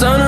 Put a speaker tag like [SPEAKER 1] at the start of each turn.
[SPEAKER 1] sun